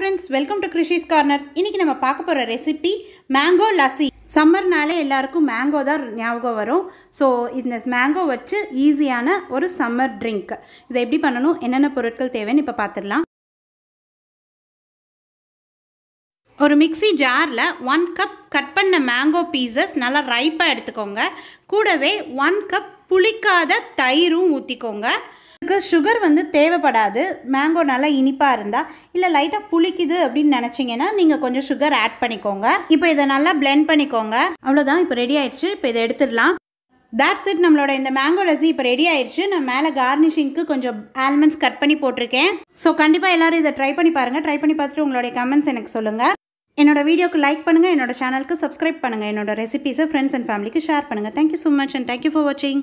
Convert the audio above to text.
Friends welcome to Krishi's corner இன்றைக்கி நம்ம பார்க்க போகிற ரெசிபி மேங்கோ லஸ்ஸி சம்மர்னாலே எல்லாருக்கும் மேங்கோ தான் ஞாபகம் வரும். ஸோ இந்த மேங்கோ வச்சு ஈஸியான ஒரு சம்மர் ட்ரிங்க் இதை எப்படி பண்ணணும்? என்னென்ன பொருட்கள் தேவைன்னு இப்போ பார்த்துடலாம். ஒரு மிக்ஸி ஜாரில் ஒன் கப் கட் பண்ண மேங்கோ பீசஸ் நல்லா ரைப்பாக எடுத்துக்கோங்க. கூடவே ஒன் கப் புளிக்காத தயிரும் ஊற்றிக்கோங்க உங்களுக்கு சுகர் வந்து தேவைப்படாது. மேங்கோ நல்லா இனிப்பாக இருந்தால் இல்லை லைட்டாக புளிக்குது அப்படின்னு நினச்சிங்கன்னா நீங்கள் கொஞ்சம் சுகர் ஆட் பண்ணிக்கோங்க. இப்போ இதை நல்லா பிளெண்ட் பண்ணிக்கோங்க. அவ்வளோதான் இப்போ ரெடி ஆயிடுச்சு. இப்போ இதை எடுத்துடலாம். தட்ஸ் இட் நம்மளோட இந்த மேங்கோ லஸ்ஸி இப்போ ரெடி ஆயிடுச்சு. நான் மேலே கார்னிஷிங்க்கு கொஞ்சம் ஆல்மண்ட்ஸ் கட் பண்ணி போட்டிருக்கேன். ஸோ கண்டிப்பாக எல்லோரும் இதை ட்ரை பண்ணி பாருங்கள் ட்ரை பண்ணி பார்த்துட்டு உங்களுடைய கமெண்ட்ஸ் எனக்கு சொல்லுங்கள் என்னோட வீடியோக்கு லைக் பண்ணுங்கள் என்னோட சேனலுக்கு சப்ஸ்கிரைப் பண்ணுங்கள் என்னோட ரெசிபீஸை ஃப்ரெண்ட்ஸ் அண்ட் ஃபேமிலிக்கு ஷேர் பண்ணுங்கள் thank you so much and thank you for வாட்சிங்